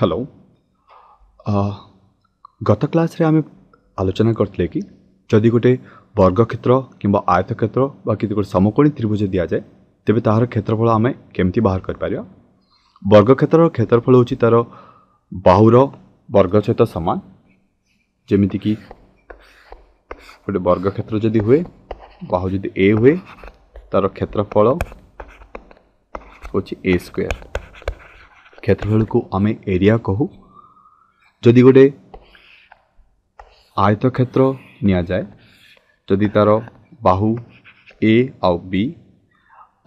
hello ଗତ କ୍ଲାସ୍ରେ ଆମେ ଆଲୋଚନା କରିଥିଲେ କି ଯଦି ଗୋଟେ ବର୍ଗକ୍ଷେତ୍ର କିମ୍ବା ଆୟତକ୍ଷେତ୍ର ବା କିଛି ଗୋଟେ ସମକୋଣୀ ତ୍ରିଭୁଜ ଦିଆଯାଏ ତେବେ ତାହାର କ୍ଷେତ୍ରଫଳ ଆମେ କେମିତି ବାହାର କରିପାରିବା ବର୍ଗକ୍ଷେତ୍ରର କ୍ଷେତ୍ରଫଳ ହେଉଛି ତା'ର ବାହୁର ବର୍ଗ ସହିତ ସମାନ ଯେମିତିକି ଗୋଟେ ବର୍ଗକ୍ଷେତ୍ର ଯଦି ହୁଏ ବାହୁ ଯଦି ଏ ହୁଏ ତା'ର କ୍ଷେତ୍ରଫଳ ହେଉଛି ଏ ସ୍କୋୟାର କ୍ଷେତ୍ରଫଳକୁ ଆମେ ଏରିଆ କହୁ ଯଦି ଗୋଟେ ଆୟତକ୍ଷେତ୍ର ନିଆଯାଏ ଯଦି ତା'ର ବାହୁ ଏ ଆଉ ବି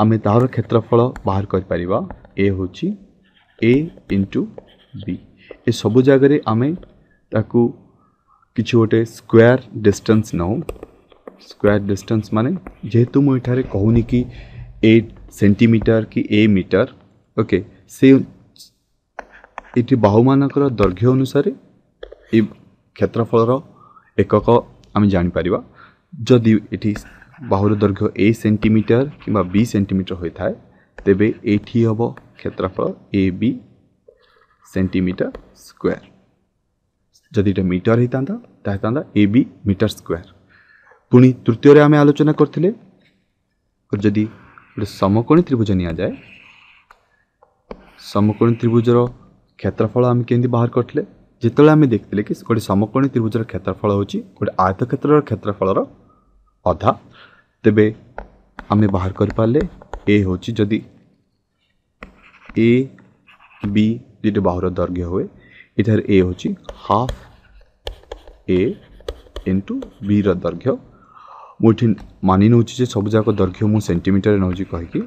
ଆମେ ତାହାର କ୍ଷେତ୍ରଫଳ ବାହାର କରିପାରିବା ଏ ହେଉଛି ଏ ଇଣ୍ଟୁ ବି ଏସବୁ ଜାଗାରେ ଆମେ ତାକୁ କିଛି ଗୋଟେ ସ୍କୋୟାର ଡିଷ୍ଟାନ୍ସ ନେଉ ସ୍କୋୟାର ଡିଷ୍ଟାନ୍ସ ମାନେ ଯେହେତୁ ମୁଁ ଏଠାରେ କହୁନି କି ଏ ସେଣ୍ଟିମିଟର କି ଏ ମିଟର ଓକେ ସେ ଏଠି ବାହୁମାନଙ୍କର ଦୈର୍ଘ୍ୟ ଅନୁସାରେ ଏଇ କ୍ଷେତ୍ରଫଳର ଏକକ ଆମେ ଜାଣିପାରିବା ଯଦି ଏଠି ବାହୁର ଦୈର୍ଘ୍ୟ ଏ ସେଣ୍ଟିମିଟର କିମ୍ବା ବି ସେଣ୍ଟିମିଟର ହୋଇଥାଏ ତେବେ ଏଠି ହେବ କ୍ଷେତ୍ରଫଳ ଏ ବି ସେଣ୍ଟିମିଟର ସ୍କୋୟାର ଯଦି ଏଇଟା ମିଟର ହେଇଥାନ୍ତା ତାହା ହେଇଥାନ୍ତା ଏ ବି ମିଟର ସ୍କୋୟାର ପୁଣି ତୃତୀୟରେ ଆମେ ଆଲୋଚନା କରିଥିଲେ ଯଦି ଗୋଟେ ସମକୋଣୀ ତ୍ରିଭୁଜ ନିଆଯାଏ ସମକୋଣୀ ତ୍ରିଭୁଜର କ୍ଷେତ୍ରଫଳ ଆମେ କେମିତି ବାହାର କରିଥିଲେ ଯେତେବେଳେ ଆମେ ଦେଖିଥିଲେ କି ଗୋଟେ ସମକୋଣୀ ତ୍ରିଭୁଜର କ୍ଷେତ୍ରଫଳ ହେଉଛି ଗୋଟେ ଆୟତକ୍ଷେତ୍ରର କ୍ଷେତ୍ରଫଳର ଅଧା ତେବେ ଆମେ ବାହାର କରିପାରିଲେ ଏ ହେଉଛି ଯଦି ଏ ବି ଦୁଇଟି ବାହୁର ଦୈର୍ଘ୍ୟ ହୁଏ ଏଠାରେ ଏ ହେଉଛି ହାଫ୍ ଏ ଇଣ୍ଟୁ ବିର ଦୈର୍ଘ୍ୟ ମୁଁ ଏଠି ମାନି ନେଉଛି ଯେ ସବୁଯାକ ଦୈର୍ଘ୍ୟ ମୁଁ ସେଣ୍ଟିମିଟରରେ ନେଉଛି କହିକି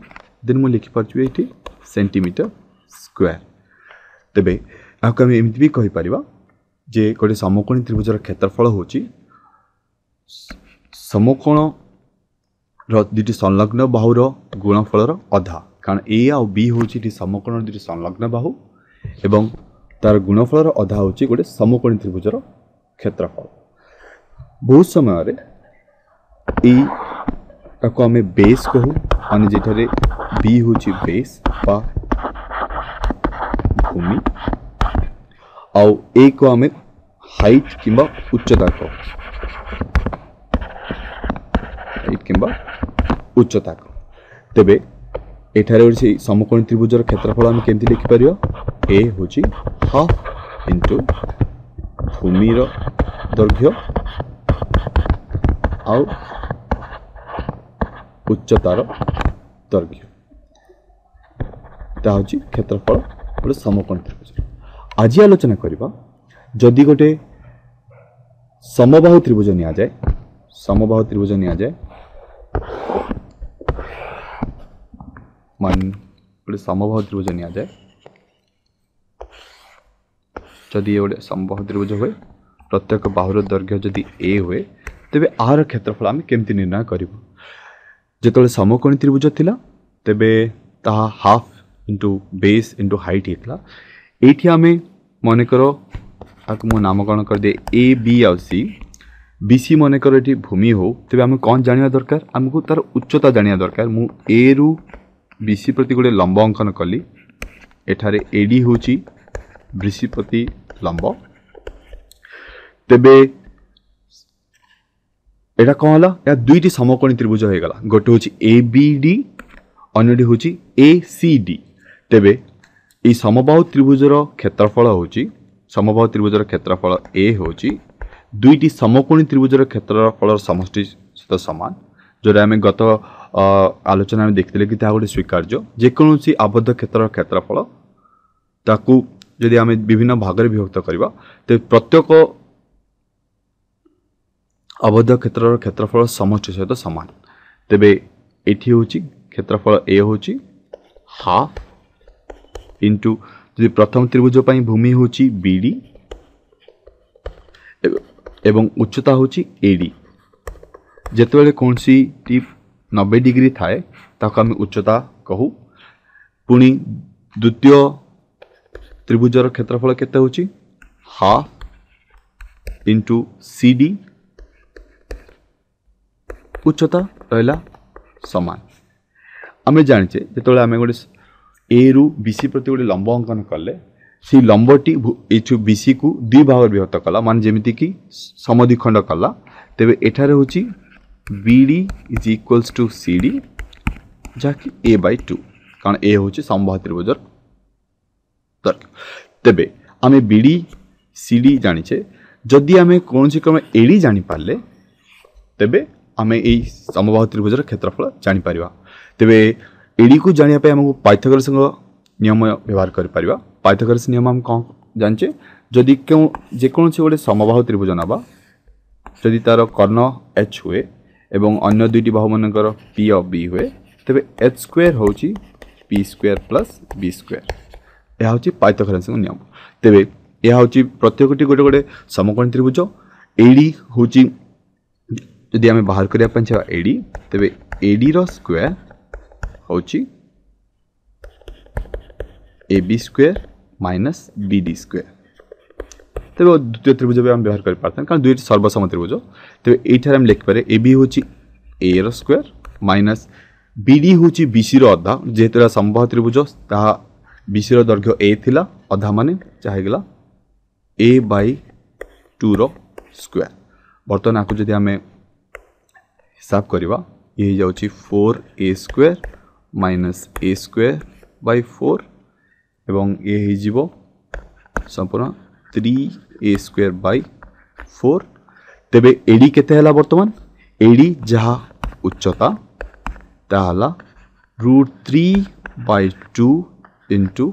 ଦେନ୍ ମୁଁ ଲେଖିପାରୁଛି ଏଇଠି ସେଣ୍ଟିମିଟର ସ୍କୋୟାର ତେବେ ଏହାକୁ ଆମେ ଏମିତି ବି କହିପାରିବା ଯେ ଗୋଟେ ସମକୋଣୀ ତ୍ରିଭୁଜର କ୍ଷେତ୍ରଫଳ ହେଉଛି ସମକୋଣର ଦୁଇଟି ସଂଲଗ୍ନ ବାହୁର ଗୁଣଫଳର ଅଧା କାରଣ ଏ ଆଉ ବି ହେଉଛି ଏଠି ସମକୋଣର ଦୁଇଟି ସଂଲଗ୍ନ ବାହୁ ଏବଂ ତାର ଗୁଣଫଳର ଅଧା ହେଉଛି ଗୋଟେ ସମକୋଣୀ ତ୍ରିଭୁଜର କ୍ଷେତ୍ରଫଳ ବହୁତ ସମୟରେ ଏଇ ତାକୁ ଆମେ ବେସ୍ କହୁ ମାନେ ଯେଠାରେ ବି ହେଉଛି ବେସ୍ ବା আও এই কোয়ামের হাইট কিংবা উচ্চতা ক হাইট কিংবা উচ্চতা ক তেবে এঠারে হচ্ছে সমকোণী ত্রিভুজর ক্ষেত্রফল আমি কেমতি লিখিপার এ হচ্ছে হাফ ইন্টু ভূমির দৈর্ঘ্য আউ উচ্চতার দৈর্ঘ্য এটা হচ্ছে ক্ষেত্রফল ଗୋଟେ ସମକୋଣ ତ୍ରିଭୁଜ ଆଜି ଆଲୋଚନା କରିବା ଯଦି ଗୋଟେ ସମବାହୁ ତ୍ରିଭୁଜ ନିଆଯାଏ ସମବାହୁ ତ୍ରିଭୁଜ ନିଆଯାଏ ଗୋଟେ ସମବାହୁ ତ୍ରିଭୁଜ ନିଆଯାଏ ଯଦି ଇଏ ଗୋଟେ ସମବାହୁ ତ୍ରିଭୁଜ ହୁଏ ପ୍ରତ୍ୟେକ ବାହୁର ଦୈର୍ଘ୍ୟ ଯଦି ଏ ହୁଏ ତେବେ ଆହାର କ୍ଷେତ୍ରଫଳ ଆମେ କେମିତି ନିର୍ଣ୍ଣୟ କରିବୁ ଯେତେବେଳେ ସମକୋଣୀ ତ୍ରିଭୁଜ ଥିଲା ତେବେ ତାହା half into base into height ହେଇଥିଲା ଏଇଠି ଆମେ ମନେକର ଆକୁ ମୁଁ ନାମକରଣ କରିଦିଏ ଏ ବି ଆଉ ସି ବି ସି ମନେକର ଏଠି ଭୂମି ହେଉ ତେବେ ଆମେ କ'ଣ ଜାଣିବା ଦରକାର ଆମକୁ ତା'ର ଉଚ୍ଚତା ଜାଣିବା ଦରକାର ମୁଁ ଏରୁ ବି ସି ପ୍ରତି ଗୋଟେ ଲମ୍ବ ଅଙ୍କନ କଲି ଏଠାରେ ଏ ଡି ହେଉଛି ବି ସି ପ୍ରତି ଲମ୍ବ ତେବେ এটা কম হল এটা দুইটি সমকোণী ত্রিভুজ হয়ে গেল গোটে হচ্ছে এ বি ডি অন্যটি হচ্ছে এ সি ডি তেবে এই ସମବାହୁ ତ୍ରିଭୁଜର କ୍ଷେତ୍ରଫଳ ହେଉଛି ସମବାହୁ ତ୍ରିଭୁଜର କ୍ଷେତ୍ରଫଳ ଏ ହେଉଛି ଦୁଇଟି ସମକୋଣୀ ତ୍ରିଭୁଜର କ୍ଷେତ୍ରଫଳର ସମଷ୍ଟି ସହିତ ସମାନ ଯେଉଁଟା ଆମେ ଗତ ଆଲୋଚନା ଆମେ ଦେଖିଥିଲେ କି ତାହା ଗୋଟେ ସ୍ୱୀକାର୍ଯ୍ୟ ଯେକୌଣସି ଆବଦ୍ଧ କ୍ଷେତ୍ରର କ୍ଷେତ୍ରଫଳ ତାକୁ ଯଦି ଆମେ ବିଭିନ୍ନ ଭାଗରେ ବିଭକ୍ତ କରିବା ତେବେ ପ୍ରତ୍ୟେକ ଅବଦ୍ଧ କ୍ଷେତ୍ରର କ୍ଷେତ୍ରଫଳ ସମଷ୍ଟି ସହିତ ସମାନ ତେବେ ଏଠି ହେଉଛି କ୍ଷେତ୍ରଫଳ ଏ ହେଉଛି ହାଫ୍ ইন্টু যদি প্রথম ত্রিভুজ পাই ভূমি হচ্ছে বিডি এবং উচ্চতা হচ্ছে এডি যেতবে কৌশিটি নবে ডিগ্রি থাকে তাকে আমি উচ্চতা কহু পুনি দ্বিতীয় ত্রিভুজর ক্ষেত্রফল কেতে হচ্ছে হাফ ইন্টু সিডি উচ্চতা রহলা সমান আমি জাঁচে যেতবে আমি গোটে এରୁ ବି ସି ପ୍ରତି ଗୋଟେ ଲମ୍ବ ଅଙ୍କନ କଲେ সেই লম্বটি এই বি সি কু দুই ভাগর বিভক্ত কলা মানে যেমিতিকি সমদ্বিখণ্ড কলা তেবে এঠারে হচ্ছে BD is equals to CD যাকে এ বাই টু কারণ এ হচ্ছে সম্বাহ ত্রিভুজর দরকার তেবে আমি বিডি সিডি জানিছে যদি আমি কোণী ক্রমে এডি জাঁপারে তেবে আমি এই সমবাহ ত্রিভুজর ক্ষেত্রফল জাঁপার তেবে ଏଡ଼ିକୁ ଜାଣିବା ପାଇଁ ଆମକୁ ପାଇଥାଗୋରସଙ୍କ ନିୟମ ବ୍ୟବହାର କରିପାରିବା ପାଇଥାଗୋରସ ନିୟମ ଆମେ କ'ଣ ଜାଣିଛେ ଯଦି କେଉଁ ଯେକୌଣସି ଗୋଟେ ସମବାହୁ ତ୍ରିଭୁଜ ନେବା ଯଦି ତା'ର କର୍ଣ୍ଣ ଏଚ୍ ହୁଏ ଏବଂ ଅନ୍ୟ ଦୁଇଟି ବାହୁମାନଙ୍କର ପି ଅଫ୍ ବି ହୁଏ ତେବେ ଏଚ୍ ସ୍କୋୟାର ହେଉଛି P square plus B square ଏହା ହେଉଛି ପାଇଥୋଗ୍ରାନ୍ସଙ୍କ ନିୟମ ତେବେ ଏହା ହେଉଛି ପ୍ରତ୍ୟେକଟି ଗୋଟେ ଗୋଟେ ସମକୋଣୀ ତ୍ରିଭୁଜ ଏଡ଼ି ହେଉଛି ଯଦି ଆମେ ବାହାର କରିବା ପାଇଁ ଚାହିଁବା ଏଡ଼ି ତେବେ ଏଡ଼ିର square Cauchy ab square minus BD square তবে দ্বিতীয় ত্রিভুজ আমি ব্যবহার করে পারতাম কারণ দুইটি সর্বসম ত্রিভুজ তবে এইটার আমি লিখিপারে এবি হচ্ছে এ এর স্কোয়ার মাইনাস বিডি হচ্ছে বিসির অধা যেহেতু এটা সম্বাহ ত্রিভুজ তাহা বিসির দৈর্ঘ্য এ লা অধা মানে চাহিগলা এ বাই টুর স্কোয়ার বর্তমান আকু যদি আমি হিসাব করা ইয়ে যাচ্ছি four A square minus A square by four এবং এ হয়েযিব সম্পূর্ণ three A square by four ତେବେ ଏଡ଼ି କେତେ ହେଲା ବର୍ତ୍ତମାନ ଏଡ଼ି ଯାହା ଉଚ୍ଚତା ତାହା ହେଲା root three by two into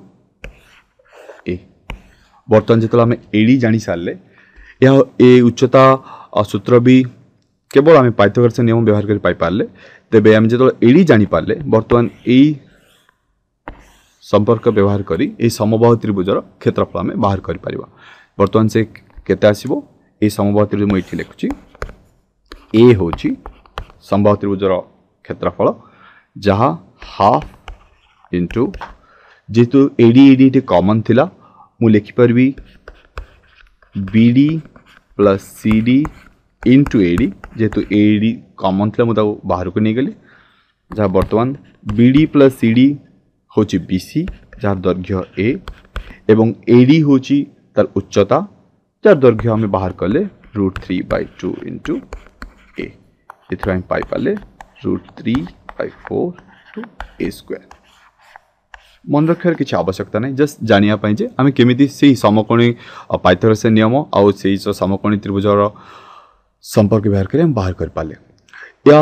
A ବର୍ତ୍ତମାନ ଯେତେବେଳେ ଆମେ ଏଡ଼ି ଜାଣିସାରିଲେ ଏହା ଏ ଉଚ୍ଚତା ସୂତ୍ର ବି କେବଳ ଆମେ ପାଇଥୋଗ୍ରାସ ନିୟମ ବ୍ୟବହାର କରି ପାଇପାରିଲେ ତେବେ ଆମେ ଯେତେବେଳେ ଏଡ଼ି ଜାଣିପାରିଲେ ବର୍ତ୍ତମାନ ଏଇ ସମ୍ପର୍କ ବ୍ୟବହାର କରି ଏହି ସମବାହୁ ତ୍ରିଭୁଜର କ୍ଷେତ୍ରଫଳ ଆମେ ବାହାର କରିପାରିବା ବର୍ତ୍ତମାନ ସେ କେତେ ଆସିବ এই সমবাহ ত্রিভুজ মু এটি লিখুছি এ হচ্ছে সমবাহ ত্রিভুজর ক্ষেত্রফল যা হাফ ইন্টু যেহেতু এডি এডি এটি কমন লা মু লিখিপারি BD plus CD into AD যেহেতু এডি କମନ୍ ଥିଲା ମୁଁ ତାକୁ ବାହାରକୁ ନେଇଗଲି ଯାହା ବର୍ତ୍ତମାନ B D plus C D ହେଉଛି ବି ସି ଯାହାର ଦୈର୍ଘ୍ୟ ଏ ଏବଂ ଏ ଡି ହେଉଛି ତାର ଉଚ୍ଚତା ଯାହାର ଦୈର୍ଘ୍ୟ ଆମେ ବାହାର କଲେ root three by two into A ଏଥିରୁ ଆମେ ପାଇପାରିଲେ root three by four to A square ମନେ ରଖିବାର କିଛି ଆବଶ୍ୟକତା ନାହିଁ ଜଷ୍ଟ ଜାଣିବା ପାଇଁ ଯେ ଆମେ କେମିତି ସେହି ସମକୋଣୀ ପାଇଥରସ ନିୟମ ଆଉ ସେଇ ସମକୋଣୀ ତ୍ରିଭୁଜର ସମ୍ପର୍କ ବ୍ୟବହାର କରି ଆମେ ବାହାର କରିପାରିଲେ या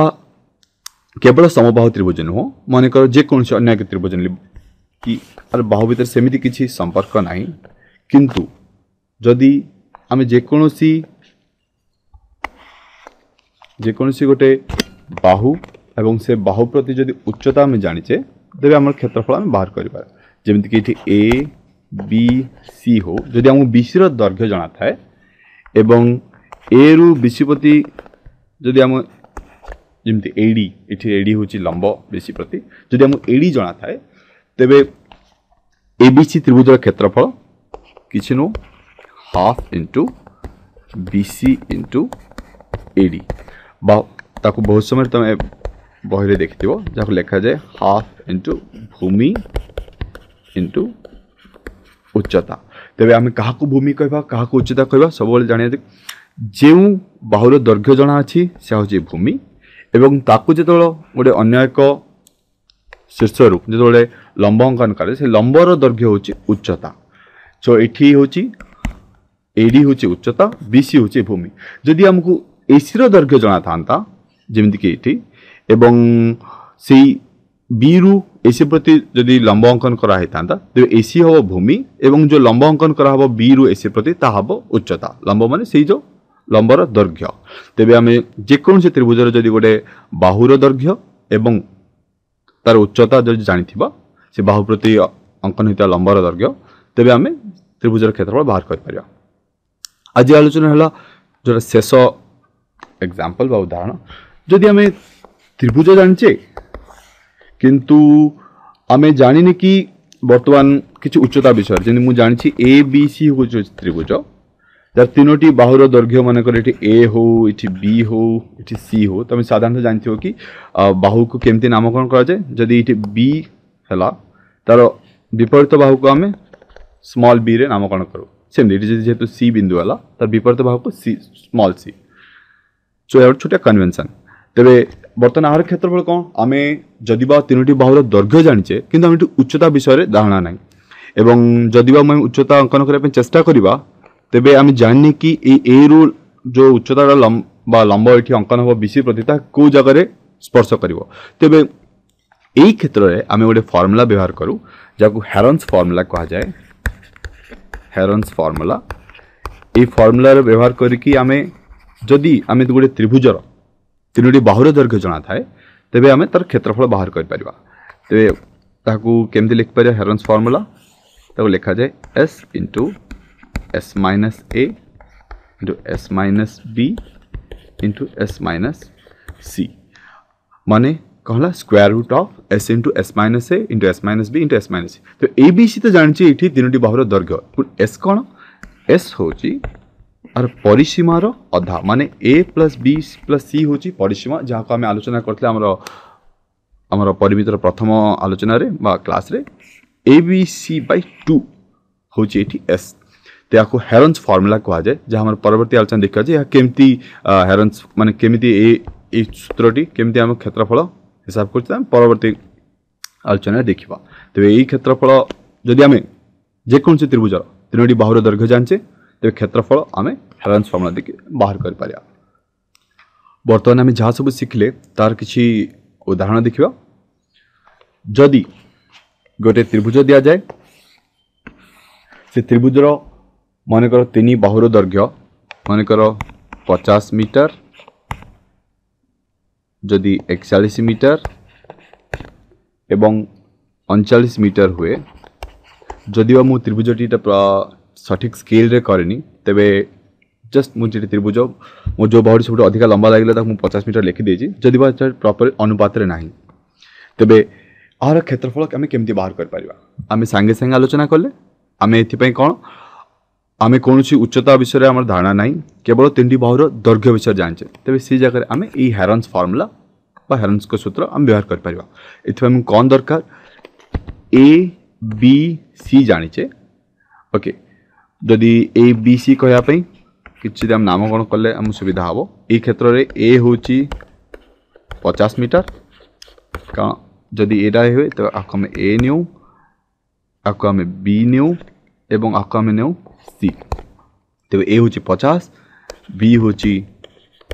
କେବଳ ସମବାହୁ ତ୍ରିଭୁଜ ନୁହଁ ମନେକର ଯେକୌଣସି ଅନ୍ୟ ଏକ ତ୍ରିଭୁଜ ନେଲି କି ତାର ବାହୁ ଭିତରେ ସେମିତି କିଛି ସମ୍ପର୍କ ନାହିଁ କିନ୍ତୁ ଯଦି ଆମେ ଯେକୌଣସି ଯେକୌଣସି ଗୋଟେ ବାହୁ এবং সে বাহু প্রতি যদি উচ্চতা আমি জানিছে তবে আমার ক্ষেত্রফল আমি বাহার করিপার যেমিতিকি এটি এ বি সি হো যদি আমি বিসির দৈর্ঘ্য জনা থাকে এবং এ রু বিসি প্রতি যদি আমি ଯେମିତି ଏଡ଼ି ଏଠି ଏଡ଼ି ହେଉଛି ଲମ୍ବ ବେଶୀ ପ୍ରତି ଯଦି ଆମକୁ ଏଡ଼ି ଜଣାଥାଏ ତେବେ ଏ ବି ସି ତ୍ରିଭୁଜର କ୍ଷେତ୍ରଫଳ କିଛି ନୁହଁ half into B C into AD ବା ତାକୁ ବହୁତ ସମୟରେ ତୁମେ ବହିରେ ଦେଖିଥିବ ଯାହାକୁ ଲେଖାଯାଏ ହାଫ୍ ଇଣ୍ଟୁ ଭୂମି ଇଣ୍ଟୁ ଉଚ୍ଚତା ତେବେ ଆମେ କାହାକୁ ଭୂମି କହିବା କାହାକୁ ଉଚ୍ଚତା କହିବା ସବୁବେଳେ ଜାଣିବା ଯେଉଁ ବାହୁର ଦୈର୍ଘ୍ୟ ଜଣା ଅଛି ସେ ହେଉଛି ଭୂମି ଏବଂ ତାକୁ ଯେତେବେଳେ ଗୋଟେ ଅନ୍ୟ ଏକ ଶୀର୍ଷରୁ ଯେତେବେଳେ ଲମ୍ବ ଅଙ୍କନ କରେ ସେ ଲମ୍ବର ଦୈର୍ଘ୍ୟ ହେଉଛି ଉଚ୍ଚତା ସୋ ଏଠି ହେଉଛି ଏଡି ହେଉଛି ଉଚ୍ଚତା ବି ସି ହେଉଛି ଭୂମି ଯଦି ଆମକୁ ଏସିର ଦୈର୍ଘ୍ୟ ଜଣାଥାନ୍ତା ଯେମିତିକି ଏଠି ଏବଂ ସେଇ ବିରୁ এসি প্রতি যদি লম্ব অঙ্কন করা হইতান্তা তবে এসি হব ভূমি এবং যে লম্ব অঙ্কন করা হব বি রু এসি প্রতি তা হব উচ্চতা লম্ব মানে সেই যে লম্বর দৈর্ঘ্য তেবে আমি যেকୌণସି ତ୍ରିଭୁଜର ଯଦି ଗୋଟେ ବାହୁର ଦୈର୍ଘ୍ୟ ଏବଂ ତାର ଉଚ୍ଚତା ଯଦି ଜାଣିଥିବା ସେ ବାହୁ ପ୍ରତି ଅଙ୍କନ ହୋଇଥିବା ଲମ୍ବର ଦୈର୍ଘ୍ୟ ତେବେ ଆମେ ତ୍ରିଭୁଜର କ୍ଷେତ୍ରଫଳ ବାହାର କରିପାରିବା ଆଜି ଆଲୋଚନା ହେଲା ଯେଉଁଟା ଶେଷ ଏକ୍ଜାମ୍ପଲ୍ ବା ଉଦାହରଣ ଯଦି ଆମେ ত্রিভুজ জানিছে কিন্তু আমি জানিনি কি বর্তমান কিছু উচ্চতা বিষয় যেমন মু জানিছি এ বি সি হচ্ছে ত্রিভুজ যার তিনোটি বাহুর দৈর্ঘ্য মনে করো এটি এ হো এটি বি হো এটি সি হো তুমি সাধারণত জানিথিব কি বাহুকে কেমতি নামকরণ করা যায় যদি এটি বি হেলা তার বিপরীত বাহুকে আমি স্মল বি রে নামকরণ করু সেমতি এটি যদি যেহেতু সি বিন্দু হেলা তার বিপরীত বাহুকে সি স্মল সি সো এটা গোটে ছোটিয়া কনভেনসন তেবে বর্তমান আহার ক্ষেত্রফল কম আমি যদি বা তিনোটি বাহুর দৈর্ঘ্য জানিছে কিন্তু আমি এটি উচ্চতা বিষয়ে ধারণা নাই এবং যদি বা আমি উচ্চতা অঙ্কন করা চেষ্টা করা ତେବେ ଆମେ ଜାଣିନେ କି ଏଇ ଏରୁ ଯେଉଁ ଉଚ୍ଚତାର ଲମ୍ବା ଲମ୍ବ ଏଠି ଅଙ୍କନ ହେବ ବି ସି ପ୍ରତି ତାହା କେଉଁ ଜାଗାରେ ସ୍ପର୍ଶ କରିବ ତେବେ ଏଇ କ୍ଷେତ୍ରରେ ଆମେ ଗୋଟେ ଫର୍ମୁଲା ବ୍ୟବହାର କରୁ ଯାହାକୁ ହ୍ୟାରନ୍ସ ଫର୍ମୁଲା କୁହାଯାଏ ହ୍ୟାରନ୍ସ ଫର୍ମୁଲା ଏଇ ଫର୍ମୁଲାର ବ୍ୟବହାର କରିକି ଆମେ ଯଦି ଆମେ ଗୋଟେ ତ୍ରିଭୁଜର ତିନୋଟି ବାହୁର ଦୈର୍ଘ୍ୟ ଜଣାଥାଏ ତେବେ ଆମେ ତାର କ୍ଷେତ୍ରଫଳ ବାହାର କରିପାରିବା ତେବେ ତାହାକୁ କେମିତି ଲେଖିପାରିବା ହ୍ୟାରନ୍ସ ଫର୍ମୁଲା ତାକୁ ଲେଖାଯାଏ S into s minus a into s minus b into s minus c মানে କ'ଣ ହେଲା square root of S into S minus A into S minus B into S minus C ତ ଏ ବି ସି ତ ଜାଣିଛି ଏଇଠି ତିନୋଟି ବାହୁର ଦୈର୍ଘ୍ୟ S କ'ଣ ଏସ୍ ହେଉଛି ଆର ପରିସୀମାର ଅଧା ମାନେ A plus B plus C ହେଉଛି ପରିସୀମା ଯାହାକୁ ଆମେ ଆଲୋଚନା କରିଥିଲେ ଆମର ଆମର ପରିମିତର ପ୍ରଥମ ଆଲୋଚନାରେ ବା କ୍ଲାସ୍ରେ A B C by two ହେଉଛି ଏଇଠି ଏସ୍ તે આખું હેરન્સ ફોર્મ્યુલા કહેવાય છે જે અમારા પરવર્તી આલોચના દેખાય છે કેમતી હેરન્સ মানে કેમિતિ એ এই সূত্রটি কেমিতি আমি ক্ষেত্রফল হিসাব করছি আমি পরবর্তী আলোচনায় দেখিবা তবে এই ক্ষেত্রফল যদি আমি যেকোনসি ত্রিভুজর তিনোটি বাহুর দৈর্ঘ্য জানছে তবে ক্ষেত্রফল আমি হেরান্স ফর্মুলা দেখি বাহার করিপারিবা বর্তমানে আমি যা সবু শিখলে তার কিছু উদাহরণ দেখিবা যদি গোটে ত্রিভুজ দিয়া যায় সে ত্রিভুজর মনে করো তিনি বাহুর দৈর্ঘ্য মনে করো পচাশ মিটার যদি একচালিশ মিটার এবং অনচালিশ মিটার হুয়ে যদিও ମୁଁ ତ୍ରିଭୁଜଟିଟା ସଠିକ୍ ସ୍କେଲ୍ରେ କରିନି ତେବେ ଜଷ୍ଟ ମୁଁ ଯେଠି ତ୍ରିଭୁଜ ମୋ ଯେଉଁ ବାହୁଡ଼ି ସବୁଠୁ ଅଧିକା ଲମ୍ବା ଲାଗିଲା ତାକୁ ମୁଁ ପଚାଶ ମିଟର ଲେଖିଦେଇଛି ଯଦି ବା ପ୍ରପର୍ ଅନୁପାତରେ ନାହିଁ ତେବେ ଏହାର କ୍ଷେତ୍ରଫଳ ଆମେ କେମିତି ବାହାର କରିପାରିବା ଆମେ ସାଙ୍ଗେ ସାଙ୍ଗେ ଆଲୋଚନା କଲେ ଆମେ ଏଥିପାଇଁ କ'ଣ ଆମେ କୌଣସି ଉଚ୍ଚତା ବିଷୟରେ ଆମର ଧାରଣା ନାହିଁ କେବଳ ତିନିଟି ବାହୁର ଦୈର୍ଘ୍ୟ ବିଷୟରେ ଜାଣିଛେ ତେବେ ସେ ଜାଗାରେ ଆମେ ଏଇ ହ୍ୟାରନ୍ସ ଫର୍ମୁଲା ବା ହ୍ୟାରନ୍ସଙ୍କ ସୂତ୍ର ଆମେ ବ୍ୟବହାର କରିପାରିବା ଏଥିପାଇଁ ଆମକୁ କ'ଣ ଦରକାର ଏ ବି ସି ଜାଣିଛେ ଓକେ ଯଦି ଏ ବି ସି କହିବା ପାଇଁ କିଛି ଯଦି ଆମେ ନାମକରଣ କଲେ ଆମକୁ ସୁବିଧା ହେବ ଏଇ କ୍ଷେତ୍ରରେ ଏ ହେଉଛି ପଚାଶ ମିଟର କାରଣ ଯଦି ଏଇଟା ହୁଏ ତ ଆକୁ ଆମେ ଏ ନେଉ ଆକୁ ଆମେ ବି ନେଉ এবং আকামে নেও সি তবে এ হচ্ছে পচাশ বি হচ্ছে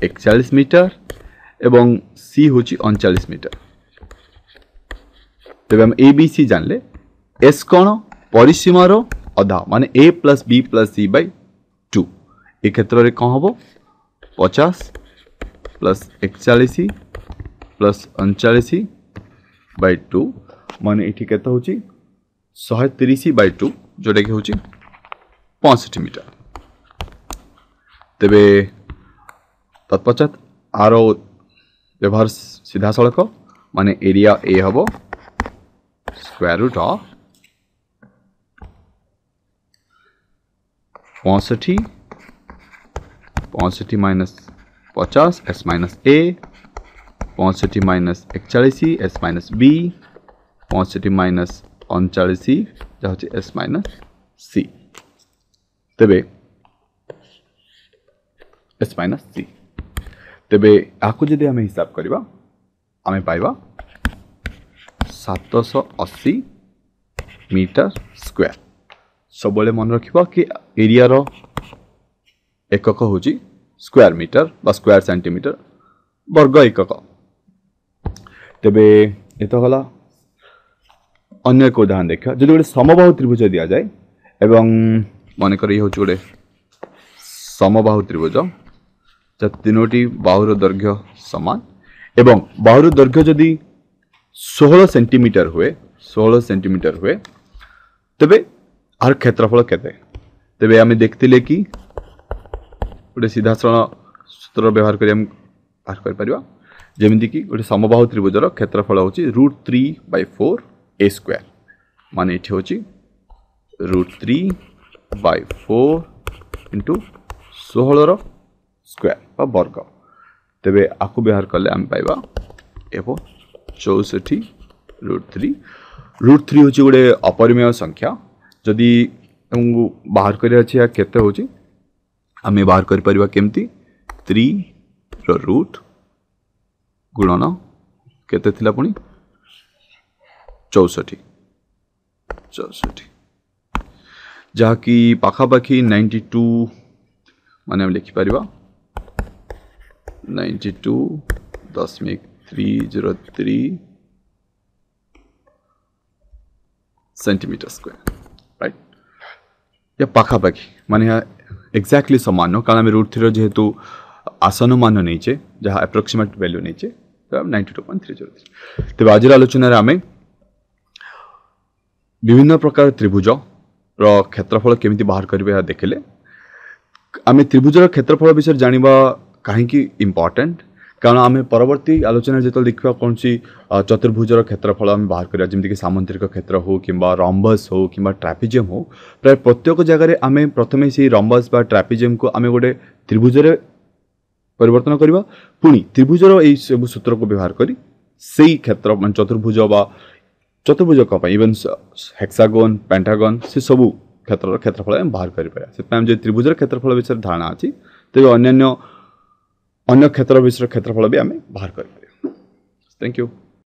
একচাল্লিশ মিটার এবং সি হচ্ছে অনচাল্লিশ মিটার তবে আমি এ বি সি জানলে এস কণ পরিসীমার অধা মানে A plus B plus C by two এক্ষেত্রে কম হব পচাশ প্লাস একচাল্লিশ প্লাস অনচাল্লিশ বাই টু মানে এটি কত হচ্ছে শহে তিরিশ বাই টু जोटा कि हूँ ପଞ୍ଚଷଠି ମିଟର ତେବେ ତତ୍ପଶ୍ଚାତ ଆର ବ୍ୟବହାର ସିଧାସଳଖ ମାନେ ଏରିଆ ଏ ହେବ ସ୍କୋୟାର ରୁଟ୍ ଅଫ୍ ପଞ୍ଚଷଠି ପଞ୍ଚଷଠି ମାଇନସ୍ ପଚାଶ ଏସ୍ ମାଇନସ୍ ଏ ପଞ୍ଚଷଠି ମାଇନସ୍ ଏକଚାଳିଶ ଏସ୍ ମାଇନସ୍ ବି ପଞ୍ଚଷଠି ମାଇନସ୍ अंचाश एस माइनस सी तेब एस माइनस सी तेज या जी हिसाब करवा आम पाइबा सतश अशी मीटर स्क्वायर सब मन रख कि एरिया रो एकक हूँ स्क्वायर मीटर बा स्क्वायर सेंटीमीटर वर्ग एकक तेब ये तो गला অন্য এক উদাহরণ দেখ যদি গোটে সমবাহু ত্রিভুজ দিয়া যায় এবং মনে করি হচ্ছে গোটে সমবাহু ত্রিভুজ যা তিনোটি বাহুর দৈর্ঘ্য সমান এবং বাহুর দৈর্ঘ্য যদি ষোহল সেন্টিমিটার হুয়ে ষোহল সেন্টিমিটার হুয়ে তবে আর ক্ষেত্রফল কেতে তবে আমি দেখলে কি গোটে সিধাসরণ সূত্র ব্যবহার করে আমি বাহার করে পারিবা যেমিতি কি গোটে সমবাহু ত্রিভুজর ক্ষেত্রফল হচ্ছে root three by four A square মানে এটা হচ্ছে root three by four into ষোহলর square বা বর্গ তেবে আকু ব্যবহার কলে আমি পাইবা এব চৌষঠি রুট থ্রি রুট থ্রি হচ্ছে গোটে অপরিমেয় সংখ্যা যদি ତୁମକୁ ବାହାର କରିବା ଅଛି ଏହା କେତେ ହେଉଛି ଆମେ ବାହାର କରିପାରିବା କେମିତି ଥ୍ରୀର ରୁଟ୍ ଗୁଣନ କେତେ ଥିଲା ପୁଣି চৌষট্টি চৌষট্টি যা কি পাখাপাখি নাইনটি টু মানে আমি লেখিপারিবা নাইনটি টু দশমিক three zero three centimetre square right ইয়া পাখাপাখি মানে এক্সাক্টলি সমান কারণ আমি রুট থ্রি যেহেতু আসন মান নিয়েছে যা অ্যাপ্রক্সিমেট ভ্যালু নিয়েছে ninety two point three zero three তবে আজের আলোচনায় আমি বিভিন্ন প্রকার ত্রিভুজর ক্ষেত্রফল কেমিতি বাহার করবে ଏହା ଦେଖିଲେ ଆମେ ତ୍ରିଭୁଜର କ୍ଷେତ୍ରଫଳ ବିଷୟରେ ଜାଣିବା କାହିଁକି ଇମ୍ପୋର୍ଟାଣ୍ଟ କାରଣ ଆମେ ପରବର୍ତ୍ତୀ ଆଲୋଚନାରେ ଯେତେବେଳେ ଦେଖିବା କୌଣସି ଚତୁର୍ଭୁଜର କ୍ଷେତ୍ରଫଳ ଆମେ ବାହାର କରିବା ଯେମିତିକି ସାମୁଦ୍ରିକ କ୍ଷେତ୍ର ହେଉ କିମ୍ବା ରମ୍ବସ୍ ହେଉ କିମ୍ବା ଟ୍ରାପିଜିୟମ୍ ହେଉ ପ୍ରାୟ ପ୍ରତ୍ୟେକ ଜାଗାରେ ଆମେ ପ୍ରଥମେ ସେଇ ରମ୍ବସ୍ ବା ଟ୍ରାପିଜିୟମ୍କୁ ଆମେ ଗୋଟେ ତ୍ରିଭୁଜରେ ପରିବର୍ତ୍ତନ କରିବା ପୁଣି ତ୍ରିଭୁଜର ଏଇ ସବୁ ସୂତ୍ରକୁ ବ୍ୟବହାର କରି ସେଇ କ୍ଷେତ୍ର ମାନେ ଚତୁର୍ଭୁଜ ବା ଚତୁର୍ଭୁଜ କ'ଣ ପାଇଁ ଇଭେନ୍ ହେକ୍ସାଗୋନ୍ ପେଣ୍ଟାଗନ୍ ସେସବୁ କ୍ଷେତ୍ରର କ୍ଷେତ୍ରଫଳ ଆମେ ବାହାର କରିପାରିବା ସେଥିପାଇଁ ଆମେ ଯଦି ତ୍ରିଭୁଜର କ୍ଷେତ୍ରଫଳ ବିଷୟରେ ଧାରଣା ଅଛି ତେବେ ଅନ୍ୟାନ୍ୟ ଅନ୍ୟ କ୍ଷେତ୍ର ବିଷୟରେ କ୍ଷେତ୍ରଫଳ ବି ଆମେ ବାହାର କରିପାରିବା ଥ୍ୟାଙ୍କ ୟୁ